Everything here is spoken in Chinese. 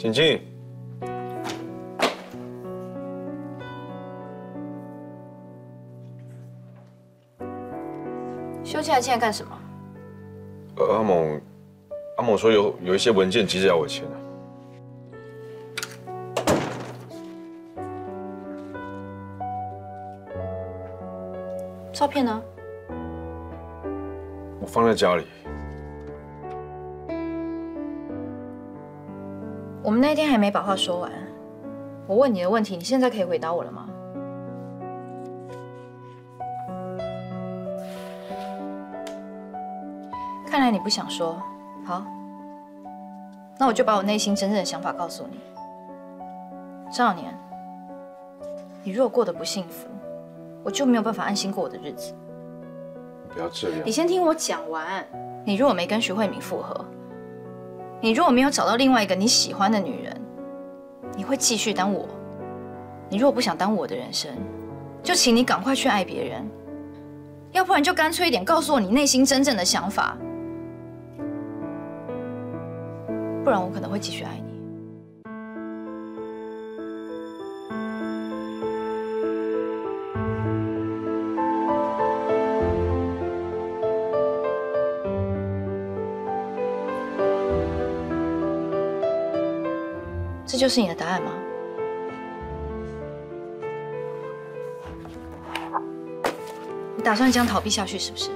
请进。休假进来干什么？呃，阿猛，阿猛说有有一些文件急着要我签啊。照片呢？我放在家里。我们那天还没把话说完，我问你的问题，你现在可以回答我了吗？看来你不想说，好，那我就把我内心真正的想法告诉你。张小年，你如果过得不幸福，我就没有办法安心过我的日子。不要这样。你先听我讲完。你如果没跟徐慧敏复合，你如果没有找到另外一个你喜欢的女人，你会继续当我。你如果不想耽误我的人生，就请你赶快去爱别人，要不然就干脆一点告诉我你内心真正的想法。不然我可能会继续爱你。这就是你的答案吗？你打算这样逃避下去是不是？